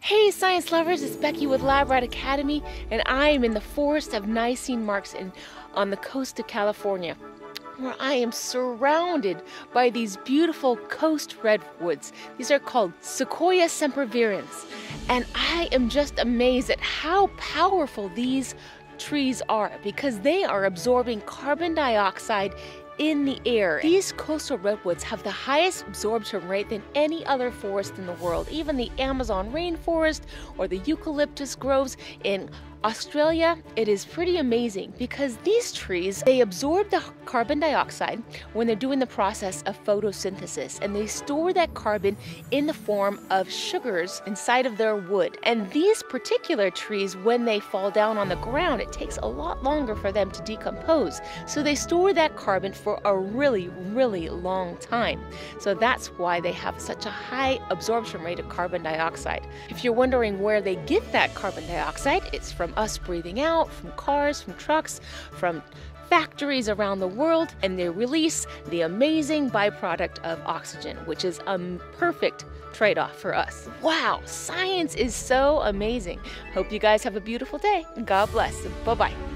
Hey science lovers, it's Becky with Lab Rat Academy and I am in the forest of Nisene Marks in, on the coast of California where I am surrounded by these beautiful coast redwoods. These are called Sequoia sempervirens and I am just amazed at how powerful these trees are because they are absorbing carbon dioxide in the air. These coastal redwoods have the highest absorption rate than any other forest in the world. Even the Amazon rainforest or the eucalyptus groves in Australia, it is pretty amazing because these trees, they absorb the carbon dioxide when they're doing the process of photosynthesis and they store that carbon in the form of sugars inside of their wood. And these particular trees, when they fall down on the ground, it takes a lot longer for them to decompose. So they store that carbon for a really, really long time. So that's why they have such a high absorption rate of carbon dioxide. If you're wondering where they get that carbon dioxide, it's from us breathing out, from cars, from trucks, from factories around the world, and they release the amazing byproduct of oxygen, which is a perfect trade off for us. Wow, science is so amazing. Hope you guys have a beautiful day. God bless. Bye bye.